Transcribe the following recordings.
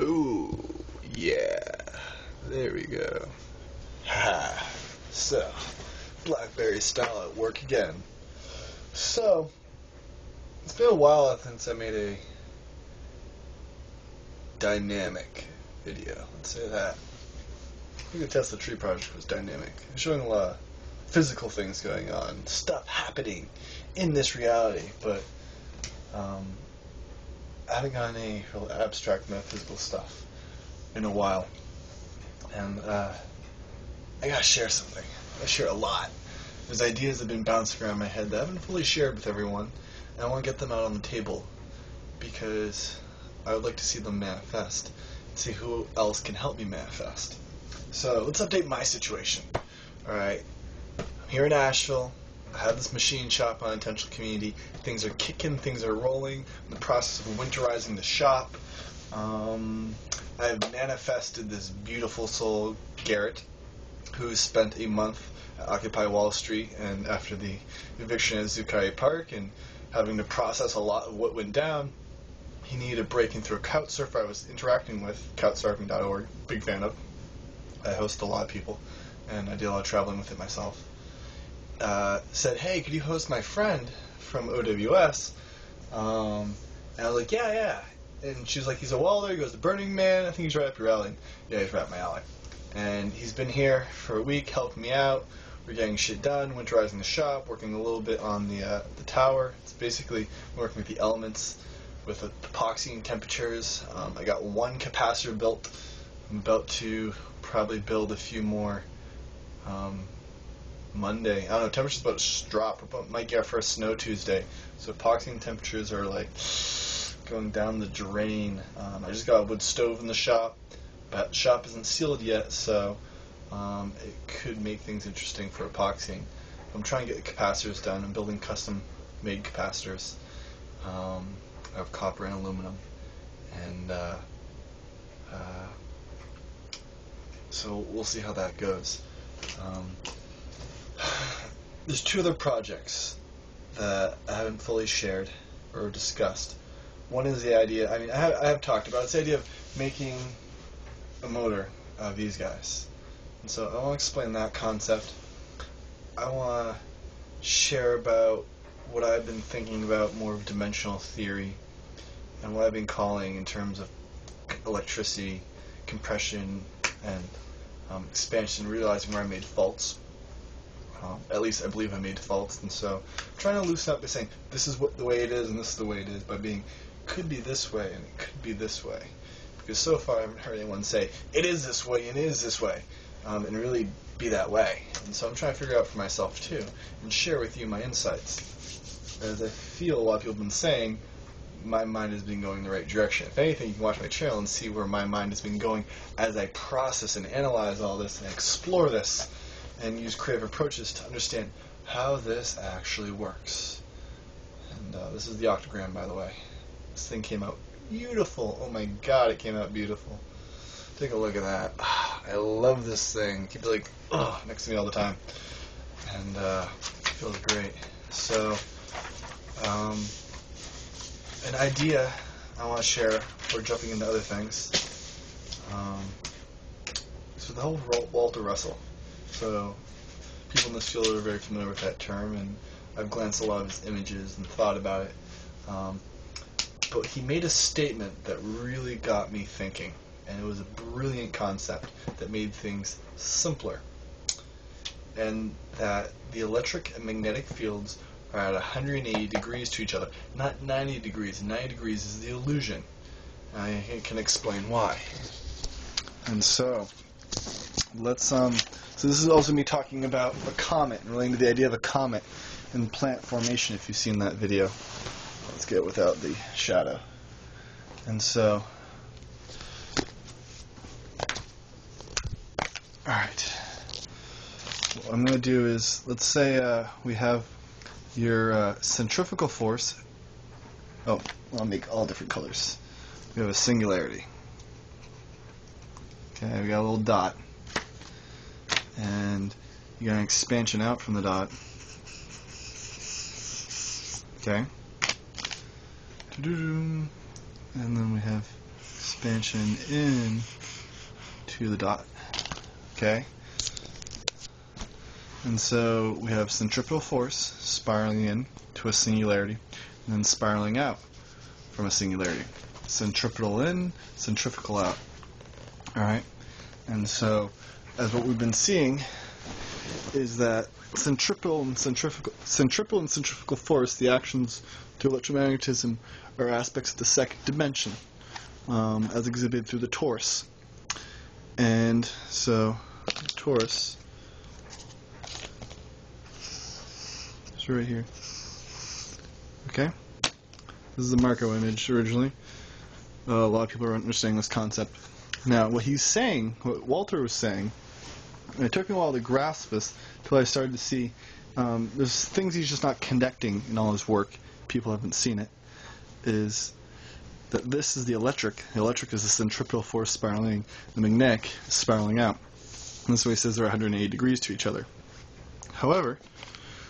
Ooh, yeah. There we go. Ha. So, Blackberry style at work again. So, it's been a while since I made a dynamic video. Let's say that. I think the Tesla Tree project was dynamic, showing a lot of physical things going on, stuff happening in this reality, but um, haven't gotten any real abstract metaphysical stuff in a while. And uh, I gotta share something. I share a lot. There's ideas that have been bouncing around my head that I haven't fully shared with everyone, and I want to get them out on the table because I would like to see them manifest. See who else can help me manifest. So let's update my situation. Alright, I'm here in Asheville. I have this machine shop on Intentional Community. Things are kicking, things are rolling. I'm in the process of winterizing the shop. Um, I've manifested this beautiful soul, Garrett, who spent a month at Occupy Wall Street and after the eviction at Zuccotti Park and having to process a lot of what went down, he needed a break into a couchsurfer I was interacting with, couchsurfing.org, big fan of. I host a lot of people, and I do a lot of traveling with it myself. Uh, said, hey, could you host my friend from OWS? Um, and I was like, yeah, yeah. And she was like, he's a welder, he goes to Burning Man, I think he's right up your alley. Yeah, he's right up my alley. And he's been here for a week, helping me out. We're getting shit done, winterizing the shop, working a little bit on the uh, the tower. It's basically working with the elements, with the epoxy and temperatures. Um, I got one capacitor built. I'm about to probably build a few more um, Monday. I don't know, temperature's about to drop. We might get our first snow Tuesday. So epoxy and temperatures are like going down the drain. Um, I just got a wood stove in the shop. But the shop isn't sealed yet, so um, it could make things interesting for epoxying. I'm trying to get the capacitors done. I'm building custom made capacitors um, of copper and aluminum. And uh, uh, so we'll see how that goes. Um, there's two other projects that I haven't fully shared or discussed. One is the idea, I mean, I have, I have talked about it. It's the idea of making a motor of these guys. And so I want to explain that concept. I want to share about what I've been thinking about more of dimensional theory and what I've been calling in terms of electricity, compression, and um, expansion, realizing where I made faults. Um, at least I believe I made faults, and so I'm trying to loosen up by saying this is what the way it is and this is the way it is by being could be this way and it could be this way. Because so far I haven't heard anyone say it is this way and it is this way, um, and really be that way. And so I'm trying to figure out for myself too and share with you my insights. As I feel a lot of people have been saying, my mind has been going in the right direction. If anything, you can watch my channel and see where my mind has been going as I process and analyze all this and explore this and use creative approaches to understand how this actually works. And uh, this is the octagram, by the way. This thing came out beautiful. Oh my god, it came out beautiful. Take a look at that. I love this thing. Keep it like ugh, next to me all the time. And uh, feels great. So, um, an idea I want to share before jumping into other things. Um, so the whole Walter Russell. So people in this field are very familiar with that term, and I've glanced a lot of his images and thought about it. Um, but he made a statement that really got me thinking, and it was a brilliant concept that made things simpler. And that the electric and magnetic fields are at 180 degrees to each other, not 90 degrees. 90 degrees is the illusion. I can explain why. And so, let's um. So this is also me talking about a comet relating to the idea of a comet and plant formation. If you've seen that video, let's get without the shadow. And so, all right. What I'm going to do is, let's say uh, we have your uh, centrifugal force. Oh, I'll make all different colors. We have a singularity. Okay, we got a little dot. And you got an expansion out from the dot. Okay. And then we have expansion in to the dot. Okay? And so we have centripetal force spiraling in to a singularity and then spiraling out from a singularity. Centripetal in, centrifugal out. Alright? And so, as what we've been seeing is that centripetal and centrifugal, centripetal and centrifugal force, the actions to electromagnetism, are aspects of the second dimension, um, as exhibited through the torus. And so, the torus is right here. Okay? This is a Marko image originally. Uh, a lot of people are understanding this concept. Now, what he's saying, what Walter was saying, and it took me a while to grasp this until I started to see um, there's things he's just not connecting in all his work. People haven't seen it. Is that this is the electric. The electric is the centripetal force spiraling, the magnetic is spiraling out. And this way he says they're 180 degrees to each other. However,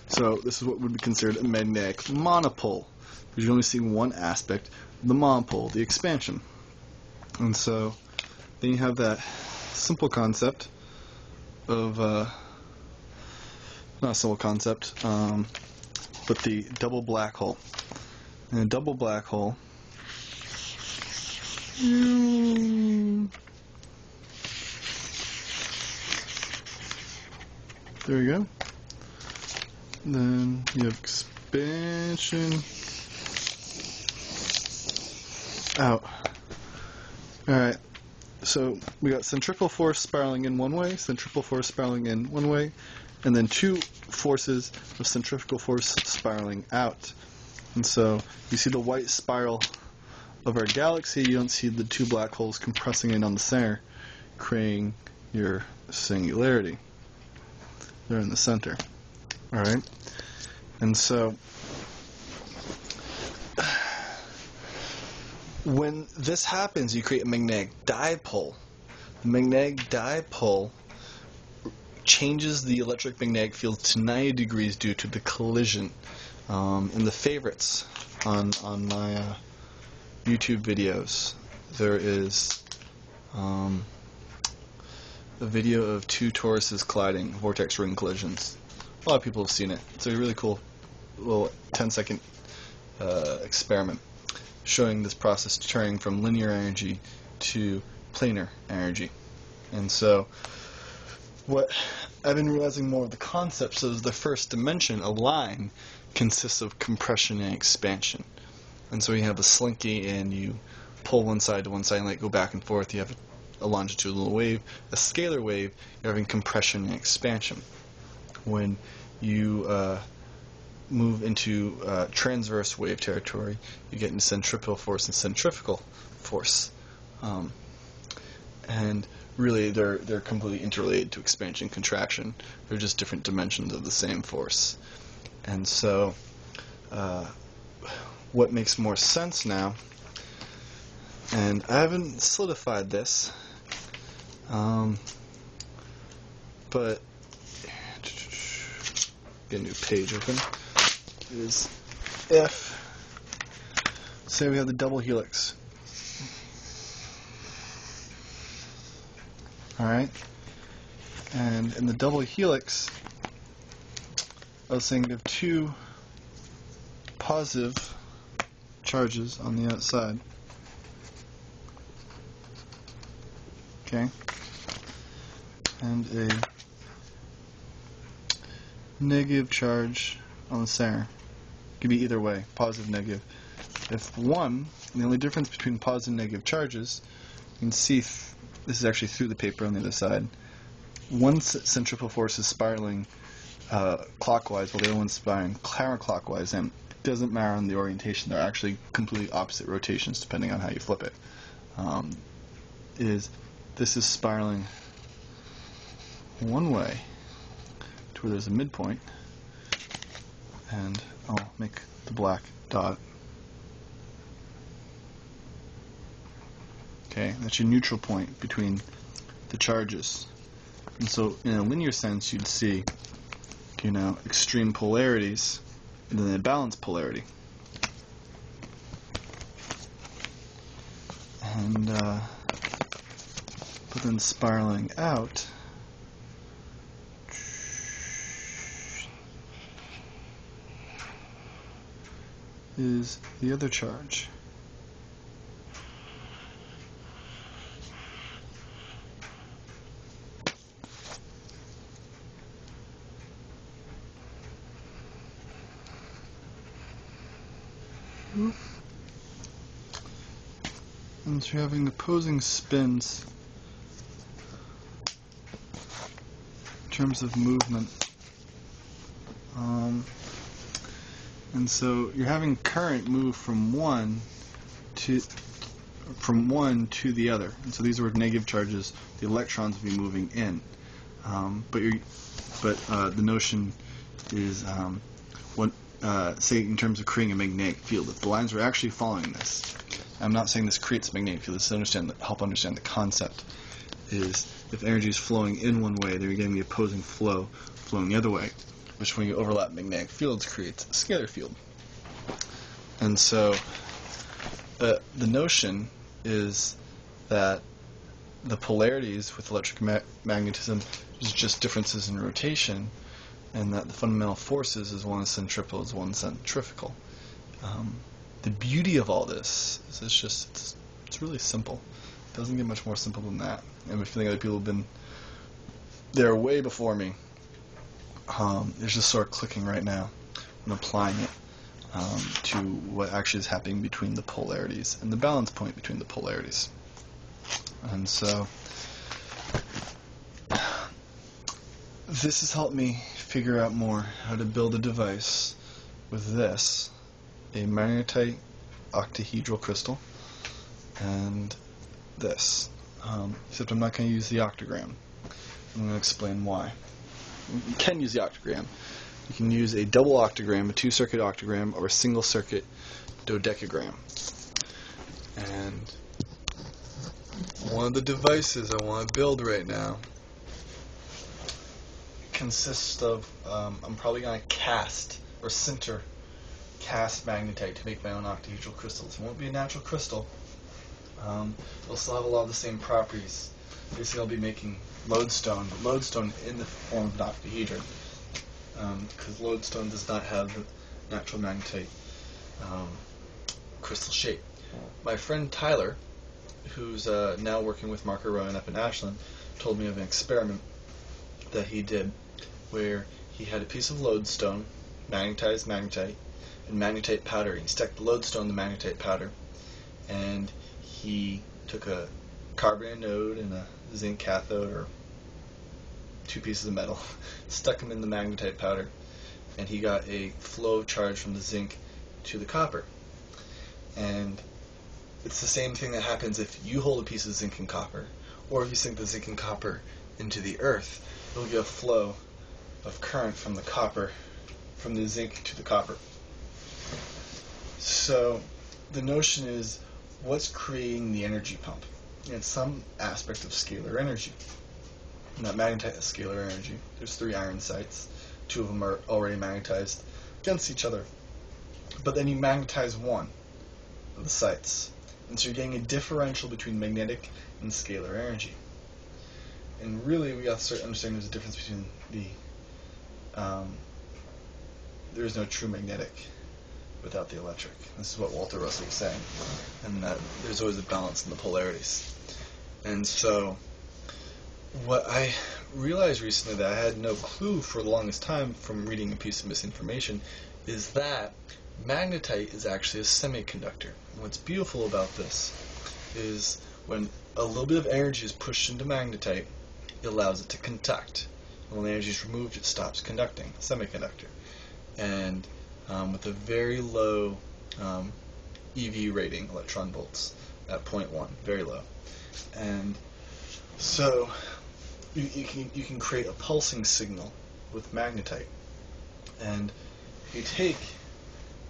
so this is what would be considered a magnetic monopole, because you're only seeing one aspect the monopole, the expansion. And so then you have that simple concept of uh, not a simple concept, um, but the double black hole. And a double black hole. There we go. Then you have expansion out. Alright, so we got centrifugal force spiraling in one way, centrifugal force spiraling in one way, and then two forces of centrifugal force spiraling out. And so you see the white spiral of our galaxy, you don't see the two black holes compressing in on the center, creating your singularity. They're in the center. Alright? And so when this happens, you create a magnetic dipole. The magnetic dipole changes the electric magnetic field to 90 degrees due to the collision. Um, in the favorites on on my uh, YouTube videos, there is um, a video of two toruses colliding, vortex ring collisions. A lot of people have seen it. It's a really cool little 10 second uh, experiment showing this process turning from linear energy to planar energy. And so what I've been realizing more of the concepts of the first dimension, a line, consists of compression and expansion. And so you have a slinky and you pull one side to one side and let it go back and forth. You have a, longitudinal wave. A scalar wave, you're having compression and expansion. When you uh, move into uh, transverse wave territory, you get into centripetal force and centrifugal force. Um, and really they're they're completely interrelated to expansion and contraction. They're just different dimensions of the same force. And so, uh, what makes more sense now? And I haven't solidified this, um, but get a new page open. Is if say we have the double helix Alright? And in the double helix, I was saying we have two positive charges on the outside. Okay? And a negative charge on the center. Could be either way, positive, negative. If one, the only difference between positive and negative charges, you can see this is actually through the paper on the other side. One centripetal force is spiraling uh, clockwise, while the other one's spiraling counterclockwise, and it doesn't matter on the orientation. They're actually completely opposite rotations depending on how you flip it. Um, is this is spiraling one way to where there's a midpoint, and I'll make the black dot Okay, that's your neutral point between the charges. And so in a linear sense, you'd see, you know, extreme polarities and then a balanced polarity. And, uh, but then spiraling out is the other charge. And so you're having opposing spins in terms of movement. Um, and so you're having current move from one to from one to the other. And so these were negative charges. The electrons will be moving in. Um, but but uh, the notion is um, what uh, say in terms of creating a magnetic field. If the lines are actually following this, I'm not saying this creates a magnetic field. This is understand help understand the concept. Is if energy is flowing in one way, then you're getting the opposing flow flowing the other way which when you overlap magnetic fields creates a scalar field. And so uh, the notion is that the polarities with electric ma- magnetism is just differences in rotation, and that the fundamental forces is one centripetal, is one centrifugal. Um, the beauty of all this is it's just it's, it's really simple. It doesn't get much more simple than that. And I'm feeling other people have been there way before me um, just sort of clicking right now and applying it um, to what actually is happening between the polarities and the balance point between the polarities. And so this has helped me figure out more how to build a device with this, a magnetite octahedral crystal, and this. Um, except I'm not going to use the octagram. I'm going to explain why you can use the octagram. You can use a double octagram, a two circuit octagram, or a single circuit dodecagram. And one of the devices I want to build right now consists of, um, I'm probably going to cast or sinter cast magnetite to make my own octahedral crystals. It won't be a natural crystal. Um, it'll still have a lot of the same properties. Basically, I'll be making lodestone, but lodestone in the form of an octahedron, because um, lodestone does not have the natural magnetite um, crystal shape. My friend Tyler, who's uh, now working with Marko Rodin up in Ashland, told me of an experiment that he did where he had a piece of lodestone, magnetized magnetite, and magnetite powder. He stuck the lodestone in the magnetite powder, and he took a carbon anode and a zinc cathode or two pieces of metal, stuck them in the magnetite powder, and he got a flow of charge from the zinc to the copper. And it's the same thing that happens if you hold a piece of zinc and copper, or if you sink the zinc and copper into the earth, you'll get a flow of current from the copper, from the zinc to the copper. So the notion is what's creating the energy pump? In some aspect of scalar energy. Not magnetite is scalar energy. There's three iron sites. Two of them are already magnetized against each other. But then you magnetize one of the sites. And so you're getting a differential between magnetic and scalar energy. And really, we have to start understanding there's a difference between the. Um, there is no true magnetic without the electric. This is what Walter Russell was saying. And that there's always a balance in the polarities. And so, what I realized recently that I had no clue for the longest time from reading a piece of misinformation is that magnetite is actually a semiconductor. And what's beautiful about this is when a little bit of energy is pushed into magnetite, it allows it to conduct. And when the energy is removed, it stops conducting, semiconductor. And um, with a very low um, EV rating, electron volts, at 0.1, very low. And so you, you, can, you can create a pulsing signal with magnetite. And if you take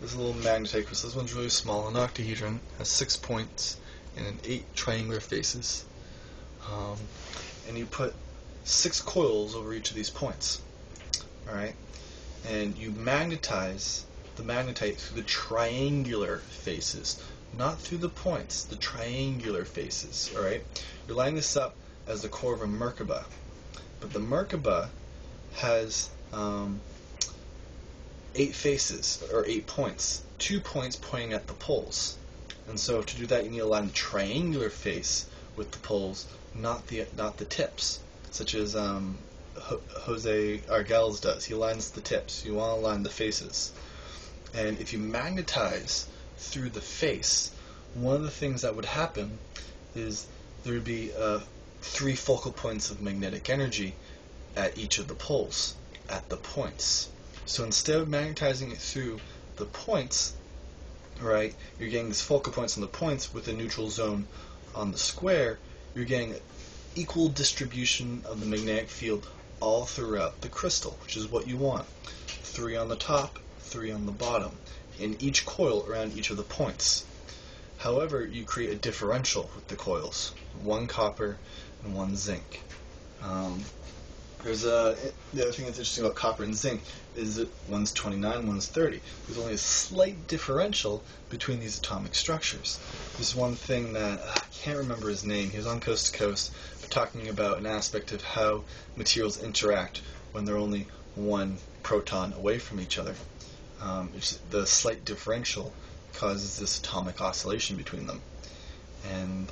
this little magnetite crystal, this one's really small, an octahedron, has six points and eight triangular faces. Um, and you put six coils over each of these points. Alright? And you magnetize the magnetite through the triangular faces not through the points, the triangular faces. All right, you're lining this up as the core of a Merkaba, but the Merkaba has um, eight faces or eight points, two points pointing at the poles. And so to do that, you need to align the triangular face with the poles, not the not the tips, such as um, Jose Argels does. He aligns the tips. You want to align the faces. And if you magnetize through the face, one of the things that would happen is there would be uh, three focal points of magnetic energy at each of the poles, at the points. So instead of magnetizing it through the points, right, you're getting these focal points on the points with a neutral zone on the square, you're getting equal distribution of the magnetic field all throughout the crystal, which is what you want. Three on the top, three on the bottom, in each coil around each of the points. However, you create a differential with the coils, one copper and one zinc. Um, there's a the other thing that's interesting about copper and zinc is that one's 29, one's 30. There's only a slight differential between these atomic structures. There's one thing that I can't remember his name. He was on Coast to Coast talking about an aspect of how materials interact when they're only one proton away from each other. Um, the slight differential causes this atomic oscillation between them, and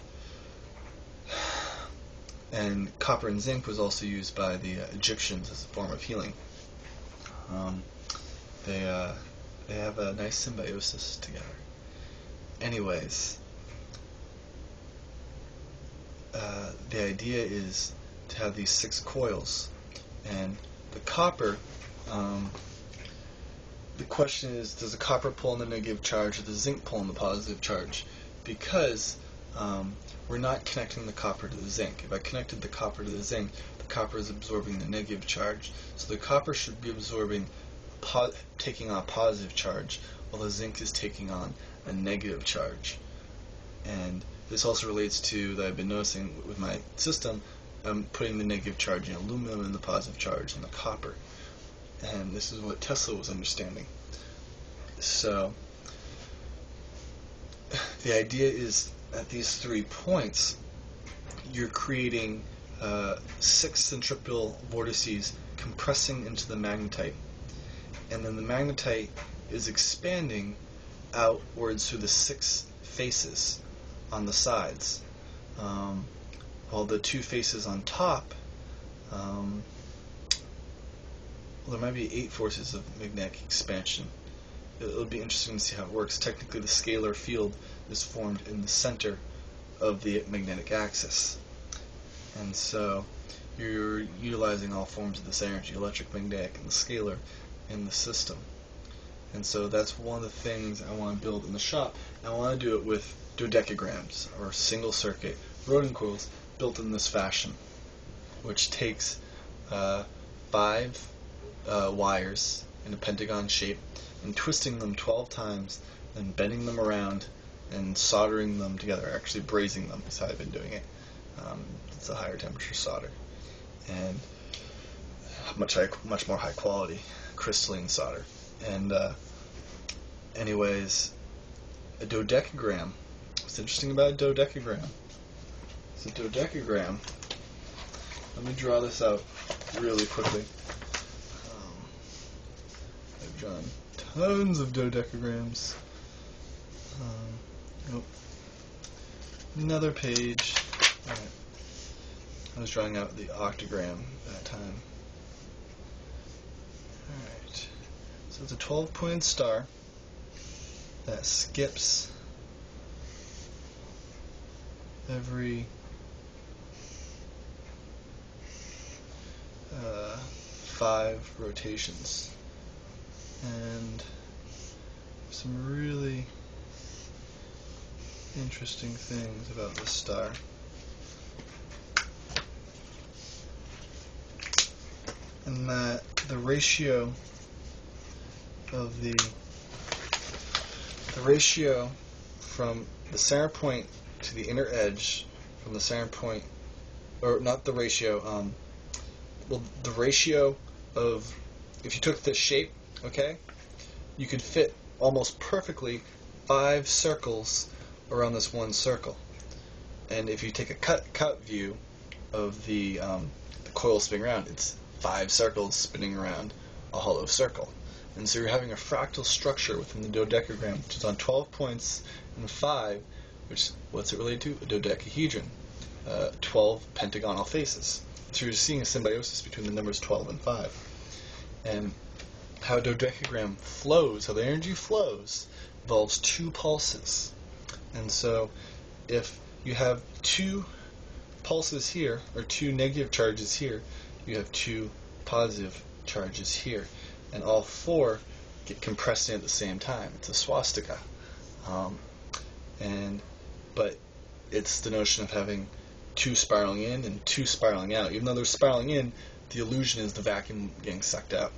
and copper and zinc was also used by the uh, Egyptians as a form of healing. Um, they uh, they have a nice symbiosis together. Anyways, uh, the idea is to have these six coils, and the copper. Um, the question is, does the copper pull in the negative charge or the zinc pull in the positive charge? Because um, we're not connecting the copper to the zinc. If I connected the copper to the zinc, the copper is absorbing the negative charge. So the copper should be absorbing, taking on a positive charge, while the zinc is taking on a negative charge. And this also relates to that I've been noticing with my system. I'm putting the negative charge in aluminum and the positive charge in the copper. And this is what Tesla was understanding. So the idea is at these three points, you're creating uh, six centripetal vortices compressing into the magnetite. And then the magnetite is expanding outwards through the six faces on the sides. Um, while the two faces on top, um, well, there might be eight forces of magnetic expansion. It'll be interesting to see how it works. Technically, the scalar field is formed in the center of the magnetic axis. And so you're utilizing all forms of this energy, electric, magnetic, and the scalar in the system. And so that's one of the things I want to build in the shop. I want to do it with dodecagrams, or single circuit Rodin coils, built in this fashion, which takes uh, five uh, wires in a pentagon shape and twisting them 12 times, then bending them around and soldering them together, actually brazing them is how I've been doing it. Um, it's a higher temperature solder and much high, much more high quality crystalline solder. And uh, anyways, a dodecagram. What's interesting about a dodecagram? It's a dodecagram. Let me draw this out really quickly. Drawn tons of dodecagrams. Um, Nope. Another page. I was drawing out the octagram that time. Alright. So it's a 12 pointed star that skips every uh, five rotations. And some really interesting things about this star. And that the ratio of the the ratio from the center point to the inner edge from the center point or not the ratio um well the ratio of if you took the shape okay you could fit almost perfectly five circles around this one circle. And if you take a cut cut view of the, um, the coil spinning around, it's five circles spinning around a hollow circle. And so you're having a fractal structure within the dodecagram, which is on 12 points and 5, which, what's it related to? A dodecahedron, uh, 12 pentagonal faces. So you're seeing a symbiosis between the numbers 12 and 5. And how a dodecagram flows, how the energy flows, involves two pulses. And so if you have two pulses here, or two negative charges here, you have two positive charges here. And all four get compressed in at the same time. It's a swastika. Um, and but it's the notion of having two spiraling in and two spiraling out. Even though they're spiraling in, the illusion is the vacuum getting sucked out.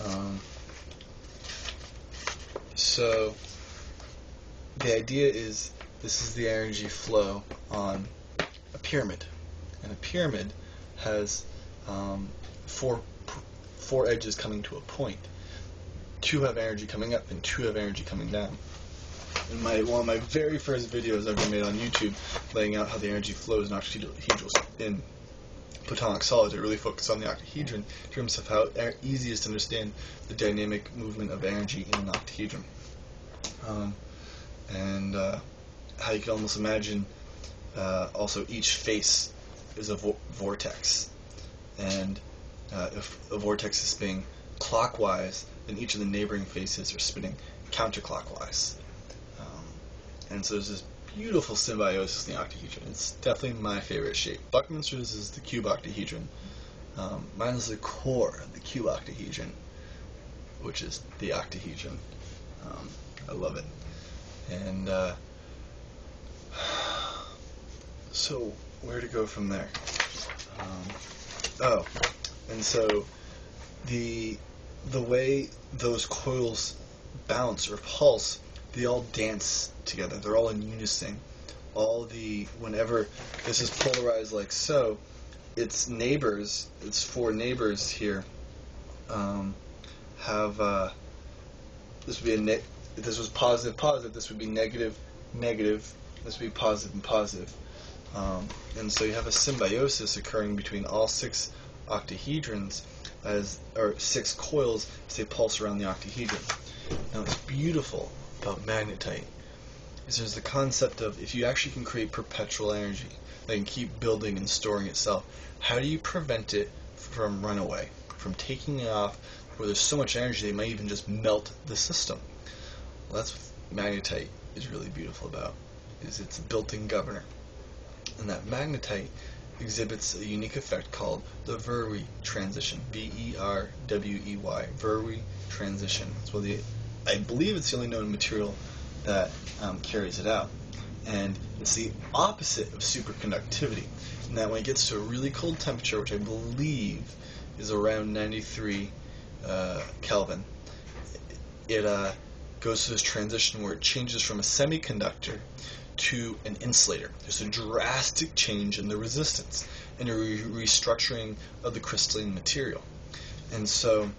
Um, so the idea is this is the energy flow on a pyramid, and a pyramid has um, four four edges coming to a point. Two have energy coming up, and two have energy coming down. In my one of my very first videos I've ever made on YouTube, laying out how the energy flows in octahedrals in platonic solids, it really focused on the octahedron in terms of how easy it is to understand the dynamic movement of energy in an octahedron. Um, and uh, how you can almost imagine uh, also each face is a vo- vortex. And uh, if a vortex is spinning clockwise, then each of the neighboring faces are spinning counterclockwise. Um, and so there's this beautiful symbiosis in the octahedron. It's definitely my favorite shape. Buckminster's is the cube octahedron. Um, mine is the core, the cube octahedron, which is the octahedron. Um, I love it. And uh, so, where to go from there? Um, oh, and so the the way those coils bounce or pulse, they all dance together. They're all in unison. All the whenever this is polarized like so, its neighbors, its four neighbors here, um, have uh, this would be a ne- this was positive positive, this would be negative negative. This would be positive and positive. Um, and so you have a symbiosis occurring between all six octahedrons as or six coils as they pulse around the octahedron. Now it's beautiful about magnetite is there's the concept of if you actually can create perpetual energy that can keep building and storing itself, how do you prevent it from runaway, from taking off where there's so much energy they might even just melt the system? Well, that's what magnetite is really beautiful about, is it's a built-in governor. And that magnetite exhibits a unique effect called the Verwey transition. V-E-R-W-E-Y. Verwey transition. That's one the, I believe it's the only known material that um, carries it out. And it's the opposite of superconductivity. And that when it gets to a really cold temperature, which I believe is around 93 uh, Kelvin, it uh, goes through this transition where it changes from a semiconductor to an insulator. There's a drastic change in the resistance and a re- restructuring of the crystalline material. And so,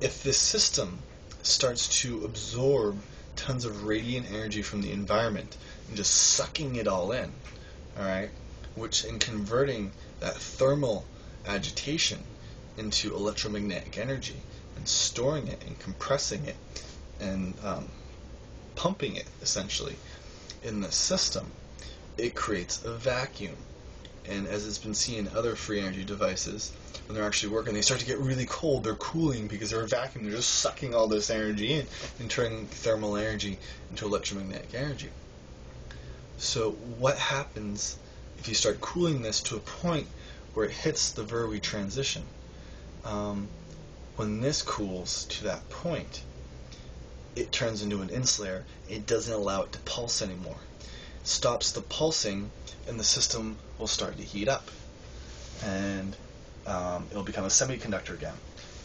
if this system starts to absorb tons of radiant energy from the environment and just sucking it all in, all right, which in converting that thermal agitation into electromagnetic energy and storing it and compressing it and um, pumping it essentially in the system, it creates a vacuum. And as it's been seen in other free energy devices, when they're actually working, they start to get really cold. They're cooling because they're a vacuum. They're just sucking all this energy in and turning thermal energy into electromagnetic energy. So, what happens if you start cooling this to a point where it hits the Verwey transition? Um, when this cools to that point, it turns into an insulator. It doesn't allow it to pulse anymore. It stops the pulsing, and the system will start to heat up, and um, it'll become a semiconductor again.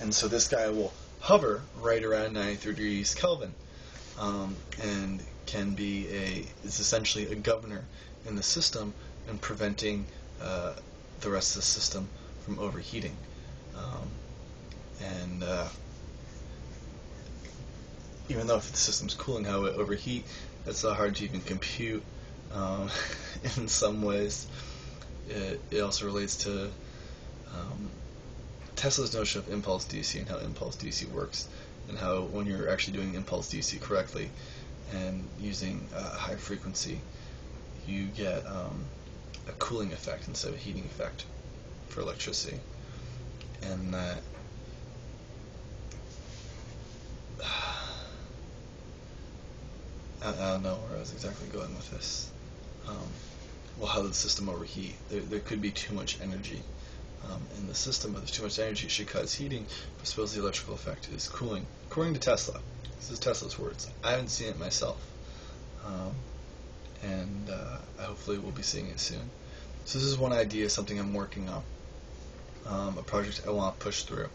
And so this guy will hover right around 93 degrees Kelvin, um, and can be a is essentially a governor in the system and preventing uh, the rest of the system from overheating. Um, and uh, even though if the system's cooling, how it overheat, that's not hard to even compute um, in some ways. It, it also relates to um, Tesla's notion of impulse DC and how impulse DC works, and how when you're actually doing impulse DC correctly and using uh, high frequency, you get um, a cooling effect instead of a heating effect for electricity, and that. I, I don't know where I was exactly going with this. Um, well, how the system overheat? There, there could be too much energy um, in the system, but there's too much energy, it should cause heating. But suppose the electrical effect is cooling. According to Tesla, this is Tesla's words. I haven't seen it myself, um, and uh, hopefully will be seeing it soon. So this is one idea, something I'm working on, um, a project I want to push through.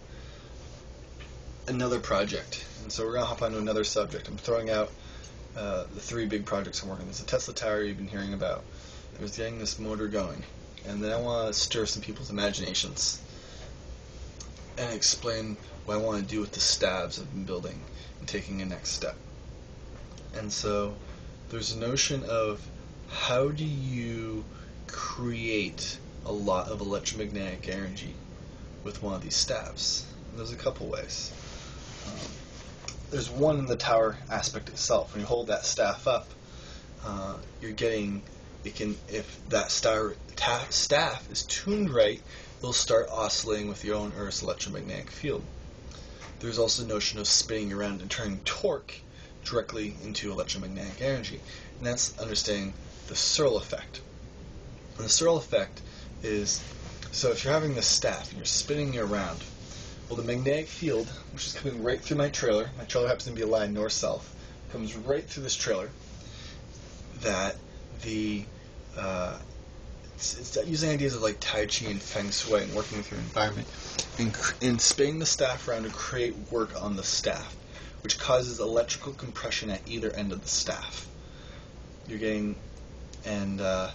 Another project, and so we're gonna hop onto another subject. I'm throwing out uh, the three big projects I'm working on. There's a Tesla tower you've been hearing about. There's getting this motor going and then I want to stir some people's imaginations and explain what I want to do with the stabs I've been building and taking a next step. And so there's a notion of how do you create a lot of electromagnetic energy with one of these stabs? And there's a couple ways. Um, there's one in the tower aspect itself. When you hold that staff up, uh, you're getting it can if that star ta- staff is tuned right, it'll start oscillating with your own Earth's electromagnetic field. There's also the notion of spinning around and turning torque directly into electromagnetic energy, and that's understanding the Searle effect. And the Searle effect is so if you're having this staff and you're spinning it around, well, the magnetic field, which is coming right through my trailer, my trailer happens to be aligned north south, comes right through this trailer. That the uh, it's, it's, using ideas of like Tai Chi and Feng Shui and working with your environment and, and spinning the staff around to create work on the staff, which causes electrical compression at either end of the staff. You're getting and uh,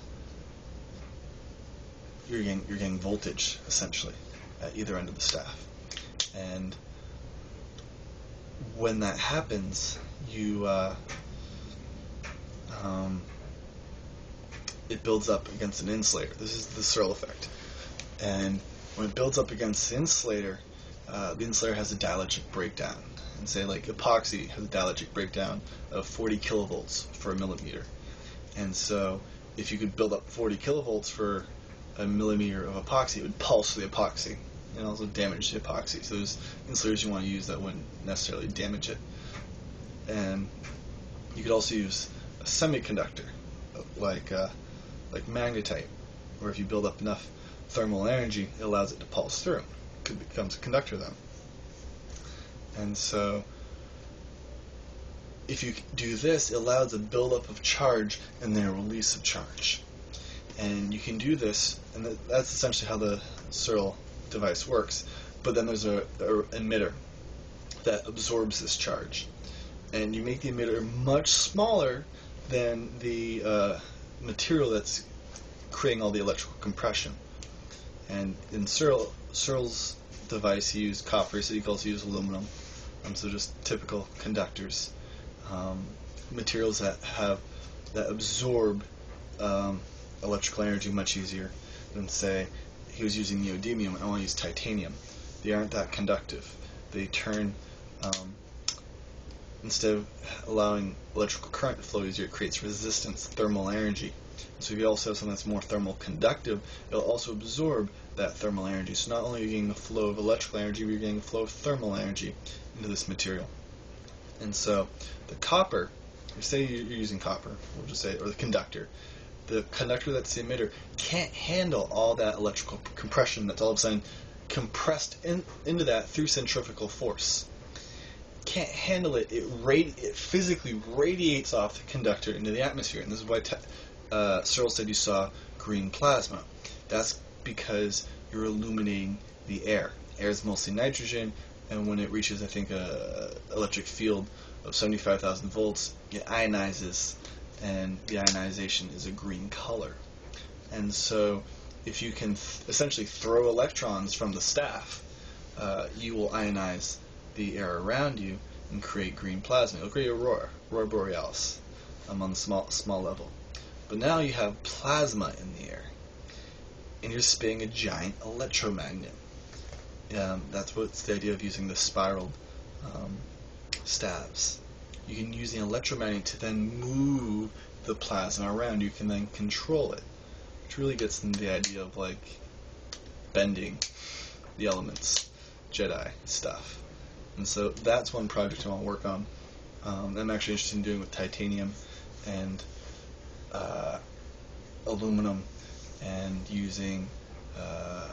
you're getting you're getting voltage essentially at either end of the staff, and when that happens, you uh, um, it builds up against an insulator. This is the Searle effect. And when it builds up against the insulator, uh, the insulator has a dielectric breakdown. And say like epoxy has a dielectric breakdown of 40 kilovolts for a millimeter. And so if you could build up 40 kilovolts for a millimeter of epoxy, it would pulse the epoxy and also damage the epoxy. So there's insulators you want to use that wouldn't necessarily damage it. And you could also use a semiconductor like uh, like magnetite, where if you build up enough thermal energy, it allows it to pulse through. It becomes a conductor then. And so, if you do this, it allows a buildup of charge and then a release of charge. And you can do this, and that's essentially how the Searle device works. But then there's a, a emitter that absorbs this charge, and you make the emitter much smaller than the uh, material that's creating all the electrical compression. And in Searle, Searle's device, he used copper, so you can also use aluminum. Um, so just typical conductors, um, materials that have that absorb um, electrical energy much easier than say he was using neodymium. I want to use titanium. They aren't that conductive. They turn um, instead of allowing electrical current to flow easier, it creates resistance, thermal energy. So if you also have something that's more thermal conductive, it'll also absorb that thermal energy. So not only are you getting a flow of electrical energy, but you're getting a flow of thermal energy into this material. And so the copper, say you're using copper, we'll just say, or the conductor, the conductor that's the emitter can't handle all that electrical compression that's all of a sudden compressed in, into that through centrifugal force. Can't handle it. It, radi- it physically radiates off the conductor into the atmosphere, and this is why te- uh, Searle said you saw green plasma. That's because you're illuminating the air. Air is mostly nitrogen, and when it reaches, I think, a electric field of 75,000 volts, it ionizes, and the ionization is a green color. And so, if you can th- essentially throw electrons from the staff, uh, you will ionize the air around you and create green plasma. It'll create aurora, aurora borealis. um, on the small small level. But now you have plasma in the air, and you're spinning a giant electromagnet. Um, that's what's the idea of using the spiral um, stabs. You can use the electromagnet to then move the plasma around. You can then control it, which really gets into the idea of like bending the elements, Jedi stuff. And so that's one project I want to work on. Um, I'm actually interested in doing with titanium and uh, aluminum and using uh,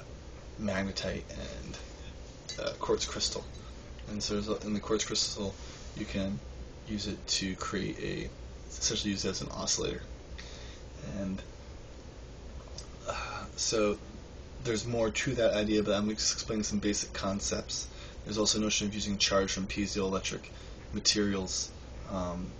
magnetite and uh, quartz crystal. And so in the quartz crystal, you can use it to create a, essentially use it as an oscillator. And uh, so there's more to that idea, but I'm just explaining some basic concepts. There's also a notion of using charge from piezoelectric materials. Um,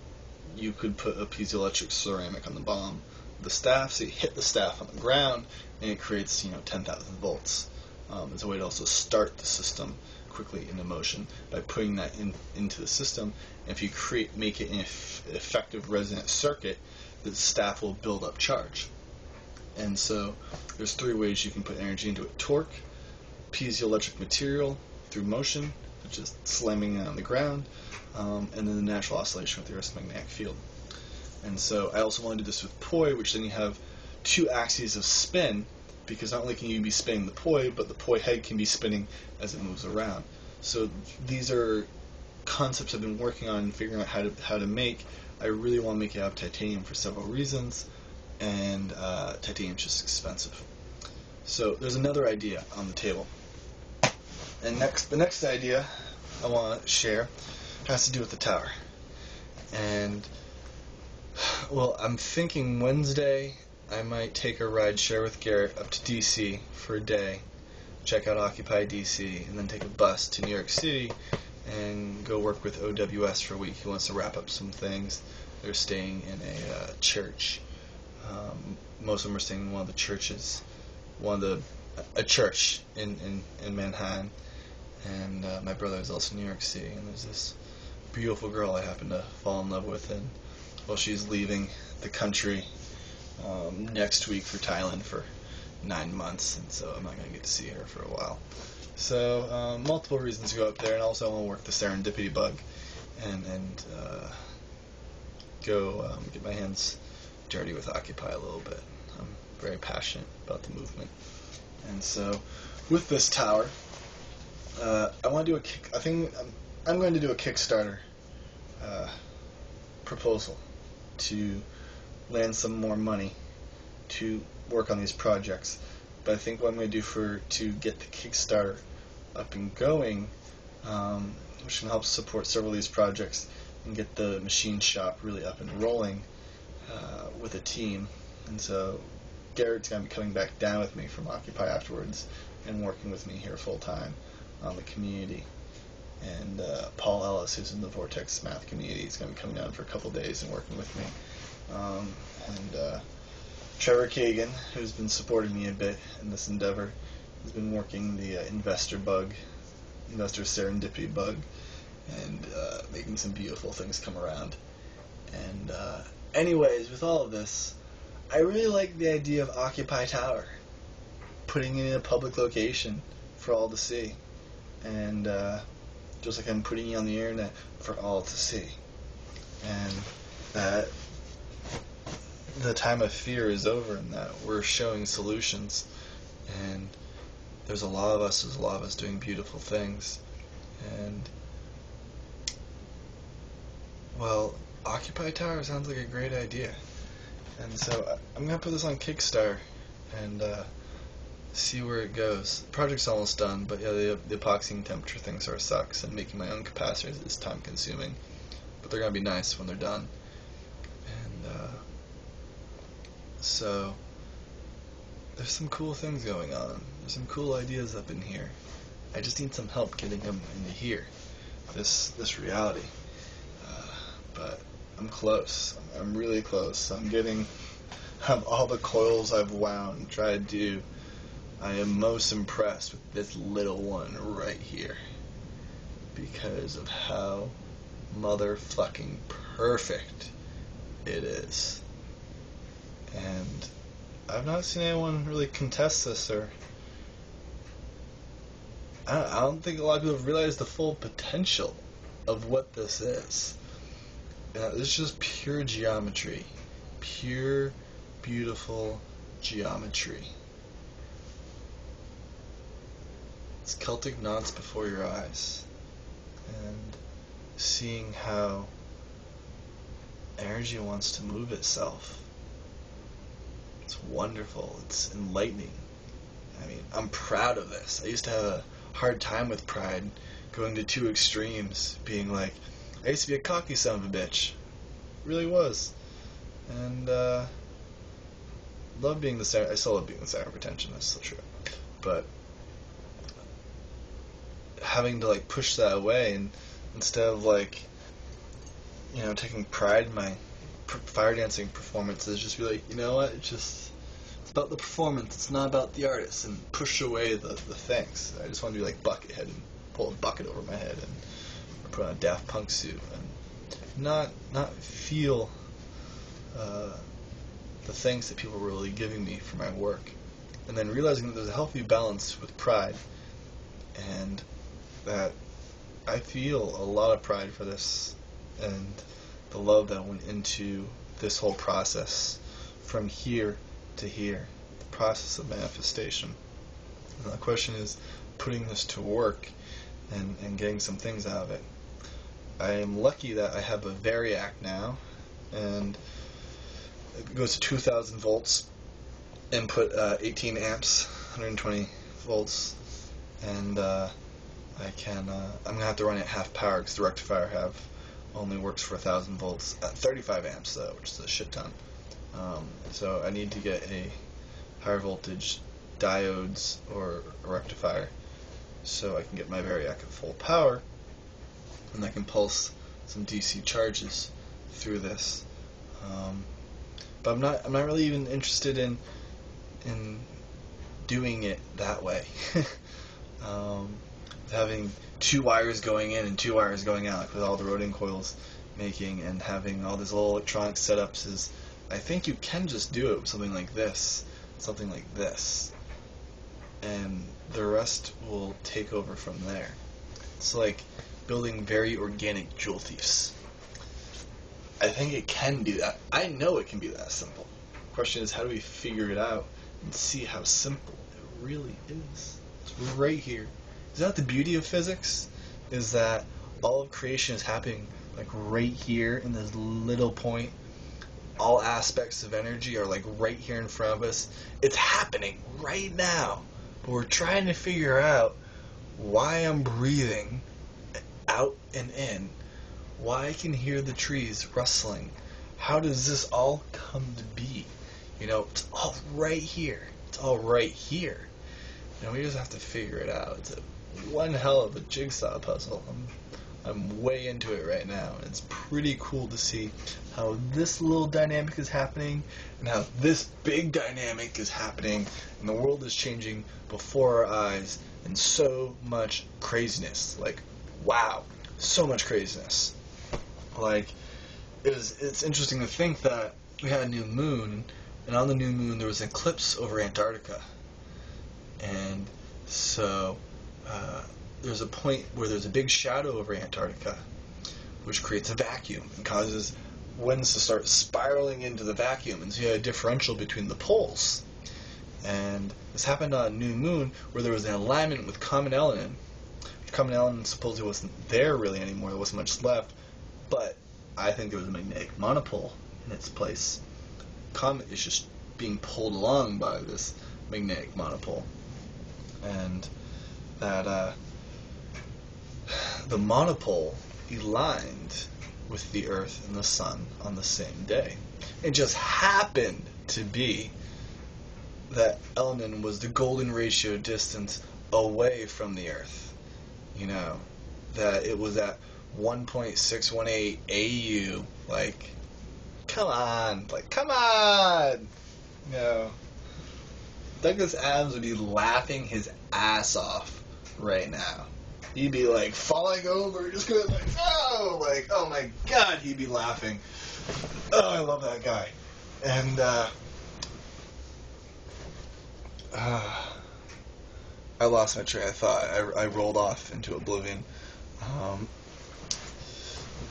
you could put a piezoelectric ceramic on the bomb, the staff, so you hit the staff on the ground, and it creates you know 10,000 volts. Um, it's a way to also start the system quickly into motion by putting that in, into the system. And if you create make it an effective resonant circuit, the staff will build up charge. And so there's three ways you can put energy into it: torque, piezoelectric material through motion, which is slamming it on the ground, um, and then the natural oscillation with the Earth's magnetic field. And so I also want to do this with poi, which then you have two axes of spin, because not only can you be spinning the poi, but the poi head can be spinning as it moves around. So these are concepts I've been working on figuring out how to how to make. I really want to make it out of titanium for several reasons, and uh, titanium's just expensive. So there's another idea on the table. And next, the next idea I want to share has to do with the tower. And well, I'm thinking Wednesday I might take a ride share with Garrett up to DC for a day, check out Occupy DC, and then take a bus to New York City and go work with OWS for a week. He wants to wrap up some things. They're staying in a uh, church. Um, most of them are staying in one of the churches, one of the a church in in, in Manhattan. And uh, my brother is also in New York City, and there's this beautiful girl I happen to fall in love with, and well, she's leaving the country um, next week for Thailand for nine months, and so I'm not going to get to see her for a while. So um, multiple reasons to go up there, and also I want to work the serendipity bug, and and uh, go um, get my hands dirty with Occupy a little bit. I'm very passionate about the movement, and so with this tower, uh, I want to do a kick. I think I'm, I'm going to do a Kickstarter uh, proposal to land some more money to work on these projects. But I think what I'm going to do for to get the Kickstarter up and going, um, which can help support several of these projects and get the machine shop really up and rolling uh, with a team. And so Garrett's going to be coming back down with me from Occupy afterwards and working with me here full time on the community. And uh, Paul Ellis, who's in the Vortex Math community, is going to be coming down for a couple days and working with me. Um, and uh, Trevor Kagan, who's been supporting me a bit in this endeavor, has been working the uh, investor bug, investor serendipity bug, and uh, making some beautiful things come around. And uh, anyways, with all of this, I really like the idea of Occupy Tower, putting it in a public location for all to see, and uh, just like I'm putting it on the internet for all to see, and that the time of fear is over and that we're showing solutions. And there's a lot of us there's a lot of us doing beautiful things. And well occupy tower sounds like a great idea. And so i'm going to put this on kickstarter. And uh, see where it goes the project's almost done but yeah the, the epoxying temperature thing sort of sucks and making my own capacitors is time consuming but they're going to be nice when they're done and uh, so there's some cool things going on. There's some cool ideas up in here. I just need some help getting them into here, this this reality. Uh, but I'm close. I'm really close. I'm getting um, all the coils I've wound tried to. I am most impressed with this little one right here because of how motherfucking perfect it is. And I've not seen anyone really contest this or. I don't, think a lot of people realize the full potential of what this is. Uh, it's just pure geometry. Pure, beautiful geometry. It's Celtic knots before your eyes. And seeing how energy wants to move itself. It's wonderful. It's enlightening. I mean, I'm proud of this. I used to have a hard time with pride, going to two extremes, being like, I used to be a cocky son of a bitch. Really was. And, uh, love being the center. I still love being the center of attention, that's still true. But, having to, like, push that away and instead of, like, you know, taking pride in my fire dancing performances, just be like, you know what, it's just it's about the performance. It's not about the artist, and push away the the things. I just want to be like Buckethead and pull a bucket over my head and put on a Daft Punk suit and not not feel uh, the things that people were really giving me for my work, and then realizing that there's a healthy balance with pride, and that I feel a lot of pride for this and the love that went into this whole process from here to here, the process of manifestation. And the question is putting this to work and, and getting some things out of it. I am lucky that I have a Variac now, and it goes to 2,000 volts, input uh, 18 amps, 120 volts, and uh, I can. Uh, I'm gonna have to run it at half power because the rectifier have only works for 1,000 volts at 35 amps though, which is a shit ton. Um, so I need to get a higher voltage diodes or rectifier so I can get my Variac at full power and I can pulse some DC charges through this. Um, but I'm not I'm not really even interested in in doing it that way. um, having two wires going in and two wires going out with all the Rodin coils making and having all these little electronic setups is I think you can just do it with something like this, something like this, and the rest will take over from there. It's like building very organic joule thieves. I think it can do that. I know it can be that simple. The question is, how do we figure it out and see how simple it really is? It's right here. Is that the beauty of physics? Is that all of creation is happening like right here in this little point. All aspects of energy are like right here in front of us. It's happening right now. But we're trying to figure out why I'm breathing out and in. Why I can hear the trees rustling. How does this all come to be? You know, it's all right here. It's all right here. And we just have to figure it out. It's a one hell of a jigsaw puzzle. I'm, I'm way into it right now. It's pretty cool to see how this little dynamic is happening and how this big dynamic is happening, and the world is changing before our eyes, and so much craziness. Like, wow, so much craziness. Like, it is, it's interesting to think that we had a new moon, and on the new moon there was an eclipse over Antarctica. And so uh, there's a point where there's a big shadow over Antarctica, which creates a vacuum and causes winds to start spiraling into the vacuum, and so you have a differential between the poles. And this happened on a New Moon, where there was an alignment with Comet Elenin. Comet Elenin supposedly wasn't there really anymore; there wasn't much left. But I think there was a magnetic monopole in its place. Comet is just being pulled along by this magnetic monopole, and that uh, the monopole aligned with the Earth and the Sun on the same day. It just happened to be that Elenin was the golden ratio distance away from the Earth. You know, that it was at 1.618 AU. Like, come on. Like, come on! You know, Douglas Adams would be laughing his ass off right now. He'd be like falling over, just going like, oh, like, oh my god, he'd be laughing. Oh, I love that guy. And uh, uh, I lost my train of thought. I, I rolled off into oblivion. Um,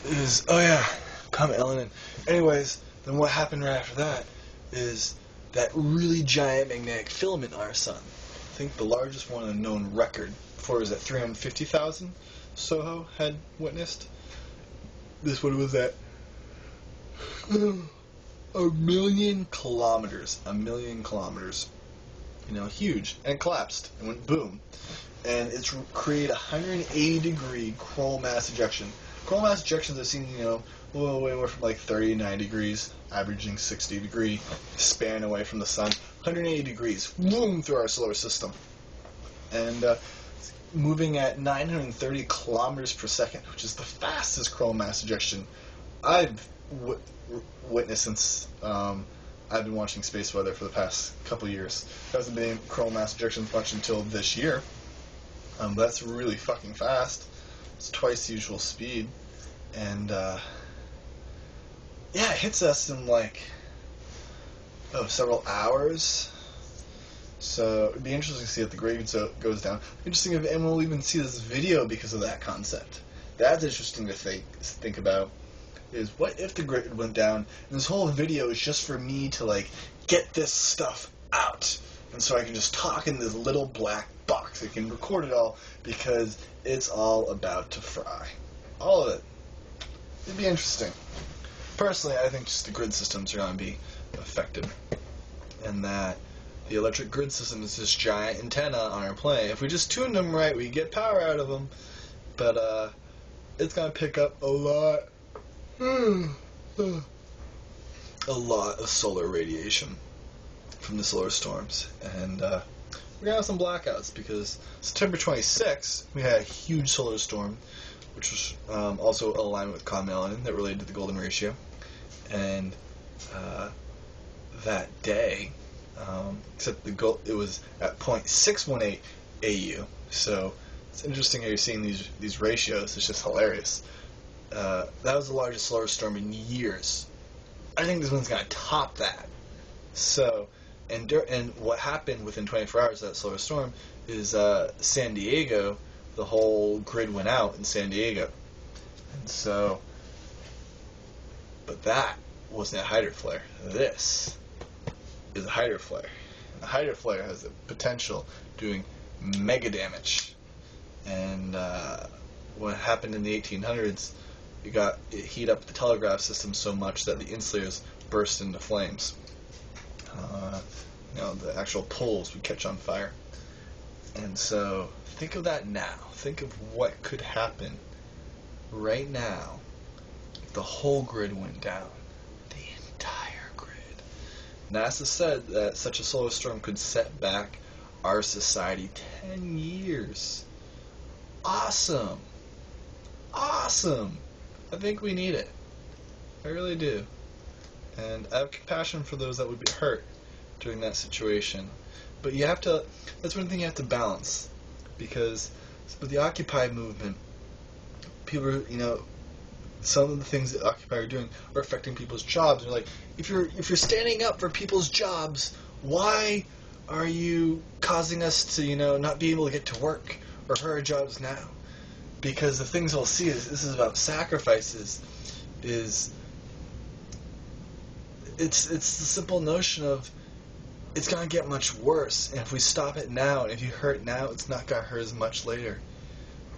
is oh yeah, Comet Elenin. Anyways, then what happened right after that is that really giant magnetic filament on our sun. I think the largest one known record before was at 350,000 SOHO had witnessed. This one was at a million kilometers. A million kilometers. You know, huge. And collapsed and went boom. And it's created a 180 degree coronal mass ejection. Coronal mass ejections I've seen, you know, well, anywhere from like 30 to 90 degrees, averaging 60 degree span away from the sun. 180 degrees, boom, through our solar system. And uh, moving at 930 kilometers per second, which is the fastest coronal mass ejection I've w- witnessed since um, I've been watching space weather for the past couple years. There hasn't been coronal mass ejection much until this year. Um, that's really fucking fast. It's twice the usual speed, and uh, yeah, it hits us in like oh several hours. So it'd be interesting to see if the grade goes down. Interesting if, and we'll even see this video because of that concept. That's interesting to think think about. Is what if the grid went down and this whole video is just for me to like get this stuff out, and so I can just talk in this little black box. I can record it all because it's all about to fry, all of it. It'd be interesting. Personally, I think just the grid systems are going to be affected, and that the electric grid system is this giant antenna on our plane. If we just tune them right, we get power out of them. But uh, it's gonna pick up a lot, a lot of solar radiation from the solar storms, and uh, we're gonna have some blackouts because September 26th we had a huge solar storm, which was um, also aligned with Elenin that related to the golden ratio, and uh, that day um, except the goal it was at 0.618 AU. So it's interesting how you're seeing these these ratios. It's just hilarious. Uh, that was the largest solar storm in years. I think this one's gonna top that. So, and and what happened within 24 hours of that solar storm is uh, San Diego, the whole grid went out in San Diego, and so. But that wasn't a hydro flare. This is a hydro flare. A hydro flare has the potential doing mega damage. And uh, what happened in the 1800s, it got it heat up the telegraph system so much that the insulators burst into flames. Uh, you know, the actual poles would catch on fire. And so, think of that now. Think of what could happen right now if the whole grid went down. NASA said that such a solar storm could set back our society 10 years. Awesome! Awesome! I think we need it. I really do. And I have compassion for those that would be hurt during that situation. But you have to, that's one thing you have to balance. Because with the Occupy movement, people, you know, some of the things that Occupy are doing are affecting people's jobs. They're like, if you're if you're standing up for people's jobs, why are you causing us to you know not be able to get to work or for our jobs now? Because the things we'll see is this is about sacrifices. Is it's it's the simple notion of it's gonna get much worse, and if we stop it now, and if you hurt now, it's not gonna hurt as much later.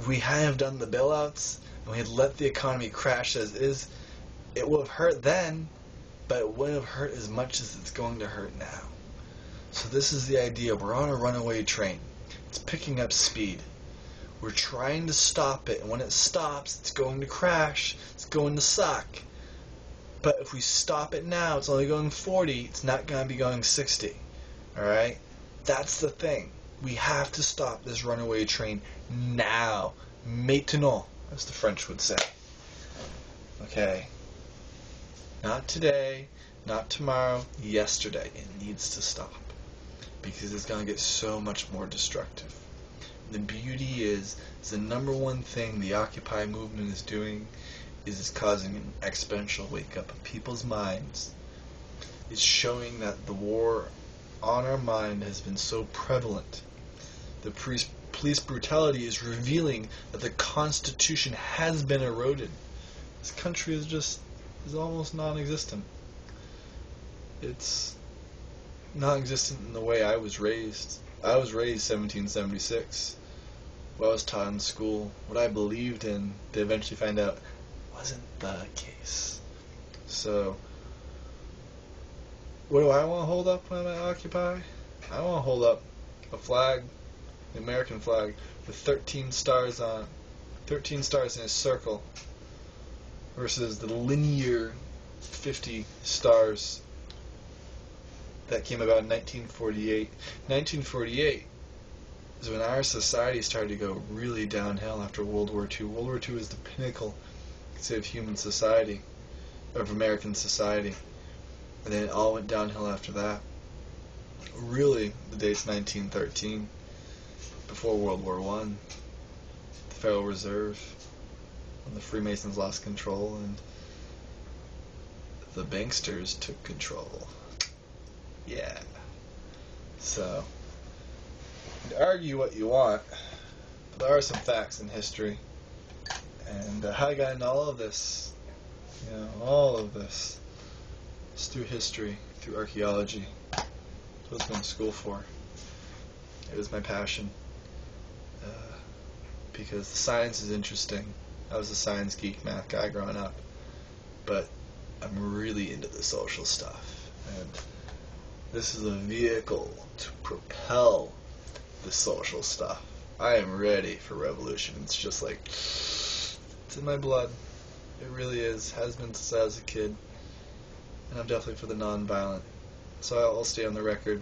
We have done the bailouts and we had let the economy crash as is, it would have hurt then, but it wouldn't have hurt as much as it's going to hurt now. So this is the idea. We're on a runaway train. It's picking up speed. We're trying to stop it, and when it stops, it's going to crash. It's going to suck. But if we stop it now, it's only going 40. It's not going to be going 60. All right? That's the thing. We have to stop this runaway train now. Maintenant as the French would say. Okay. Not today, not tomorrow, yesterday. It needs to stop. Because it's going to get so much more destructive. The beauty is, is the number one thing the Occupy movement is doing is it's causing an exponential wake up of people's minds. It's showing that the war on our mind has been so prevalent. The police, police brutality is revealing that the Constitution has been eroded. This country is just is almost non-existent. It's non-existent in the way I was raised. I was raised 1776. What I was taught in school, what I believed in, to eventually find out wasn't the case. So, what do I want to hold up when I'm at Occupy? I want to hold up a flag, the American flag, with 13 stars on, 13 stars in a circle, versus the linear 50 stars that came about in 1948. 1948 is when our society started to go really downhill after World War II. World War II is the pinnacle, say, of human society, of American society. And then it all went downhill after that. Really, the date's 1913, before World War One. The Federal Reserve, when the Freemasons lost control and the banksters took control. Yeah. So, argue what you want, but there are some facts in history. And uh, how I got into all of this, you know, all of this, is through history, through archaeology. That's what I was going to school for. It was my passion. Because the science is interesting. I was a science geek, math guy growing up. But I'm really into the social stuff. And this is a vehicle to propel the social stuff. I am ready for revolution. It's just like it's in my blood. It really is. Has been since I was a kid. And I'm definitely for the non-violent. So I'll stay on the record.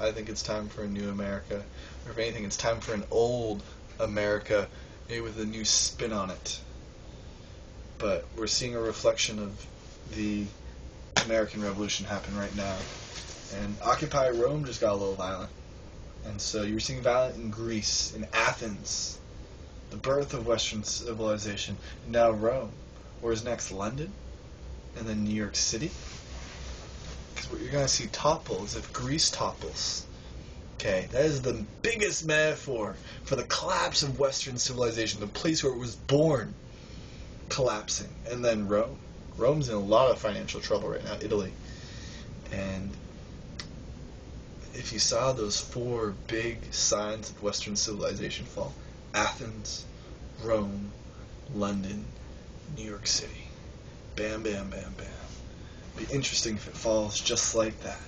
I think it's time for a new America. Or if anything, it's time for an old America, maybe with a new spin on it. But we're seeing a reflection of the American Revolution happen right now. And Occupy Rome just got a little violent. And so you're seeing violence in Greece, in Athens, the birth of Western civilization, now Rome. Where's next? London? And then New York City? Because what you're going to see topple is if Greece topples. Okay, that is the biggest metaphor for the collapse of Western civilization, the place where it was born, collapsing. And then Rome. Rome's in a lot of financial trouble right now, Italy. And if you saw those four big signs of Western civilization fall Athens, Rome, London, New York City. Bam, bam, bam, bam. Be interesting if it falls just like that.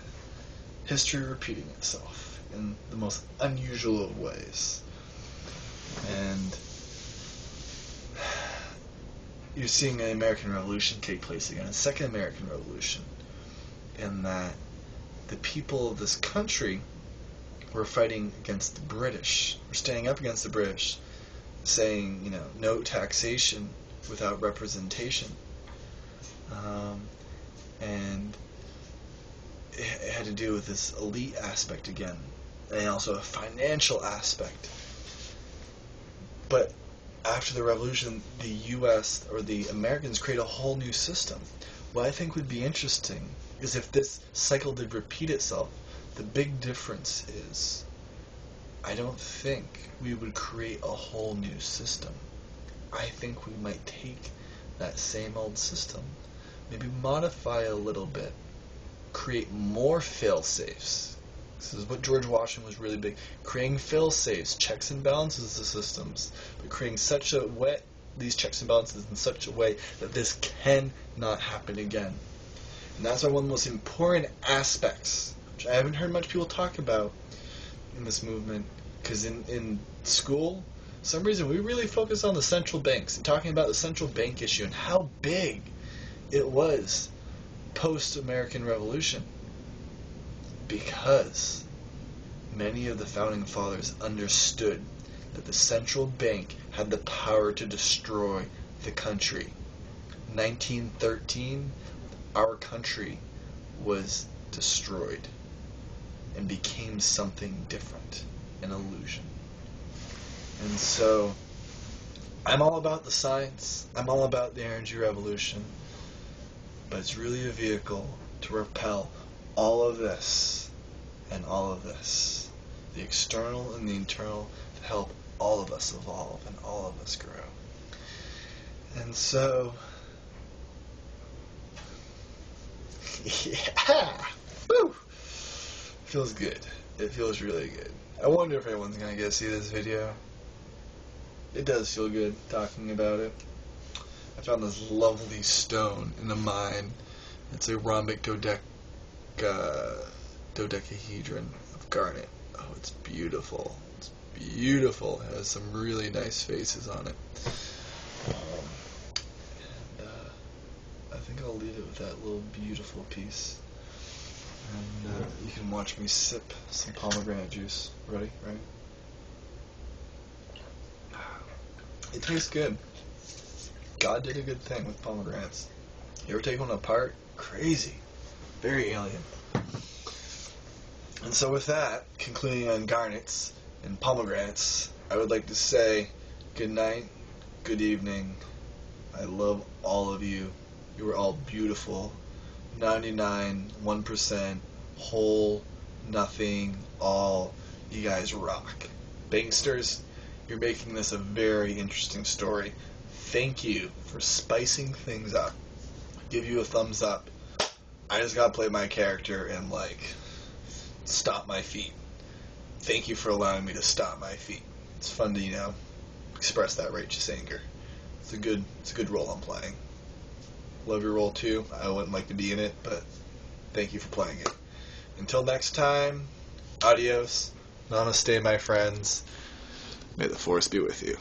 History repeating itself in the most unusual of ways. And you're seeing an American Revolution take place again, a second American Revolution, in that the people of this country were fighting against the British, were standing up against the British, saying, you know, no taxation without representation. Um, and it, it had to do with this elite aspect again, and also a financial aspect. But after the revolution, the U.S. or the Americans create a whole new system. What I think would be interesting is if this cycle did repeat itself, the big difference is I don't think we would create a whole new system. I think we might take that same old system, maybe modify a little bit, create more fail safes. This is what George Washington was really big. Creating fail safes, checks and balances the systems, but creating such a way these checks and balances in such a way that this cannot happen again. And that's one of the most important aspects, which I haven't heard much people talk about in this movement, because in, in school, some reason we really focus on the central banks and talking about the central bank issue and how big it was post American Revolution. Because many of the founding fathers understood that the central bank had the power to destroy the country. 1913 our country was destroyed and became something different, an illusion. And so I'm all about the science. I'm all about the energy revolution. But it's really a vehicle to repel all of this and all of this. The external and the internal to help all of us evolve and all of us grow. And so, yeah, woo, feels good. It feels really good. I wonder if anyone's gonna get to see this video. It does feel good talking about it. I found this lovely stone in a mine. It's a rhombic dodec, uh, dodecahedron of garnet. Oh, it's beautiful. It's beautiful. It has some really nice faces on it. Um, and uh, I think I'll leave it with that little beautiful piece. And uh, you can watch me sip some pomegranate juice. Ready? Ready? It tastes good. God did a good thing with pomegranates. You ever take one apart? Crazy. Very alien. And so with that, concluding on garnets and pomegranates, I would like to say good night, good evening. I love all of you. You are all beautiful. 99, 1%, whole, nothing, all. You guys rock. Banksters, you're making this a very interesting story. Thank you for spicing things up. Give you a thumbs up. I just gotta play my character and like stop my feet. Thank you for allowing me to stop my feet. It's fun to, you know, express that righteous anger. It's a good it's a good role I'm playing. Love your role too. I wouldn't like to be in it, but thank you for playing it. Until next time, adios. Namaste, my friends. May the force be with you.